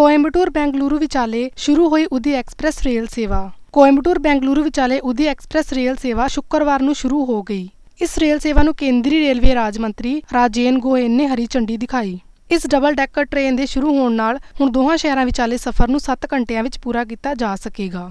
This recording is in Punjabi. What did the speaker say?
ਕੋਇੰਬਟੂਰ ਬੈਂਗਲੁਰੂ ਵਿਚਾਲੇ ਸ਼ੁਰੂ ਹੋਈ ਉਦੀ ਐਕਸਪ੍ਰੈਸ ਰੇਲ ਸੇਵਾ। ਕੋਇੰਬਟੂਰ ਬੈਂਗਲੁਰੂ ਵਿਚਾਲੇ ਉਦੀ ਐਕਸਪ੍ਰੈਸ ਰੇਲ ਸੇਵਾ ਸ਼ੁੱਕਰਵਾਰ ਨੂੰ ਸ਼ੁਰੂ ਹੋ ਗਈ। ਇਸ ਰੇਲ ਸੇਵਾ ਨੂੰ ਕੇਂਦਰੀ ਰੇਲਵੇ ਰਾਜ ਮੰਤਰੀ ਰਾਜੇਨ ਗੋਇਲ ਨੇ ਹਰੀ ਝੰਡੀ ਦਿਖਾਈ। ਇਸ ਡਬਲ ਡੈਕਰ ਟ੍ਰੇਨ ਦੇ ਸ਼ੁਰੂ ਹੋਣ ਨਾਲ ਹੁਣ ਦੋਹਾਂ ਸ਼ਹਿਰਾਂ ਵਿਚਾਲੇ ਸਫ਼ਰ ਨੂੰ 7 ਘੰਟਿਆਂ ਵਿੱਚ ਪੂਰਾ ਕੀਤਾ ਜਾ ਸਕੇਗਾ।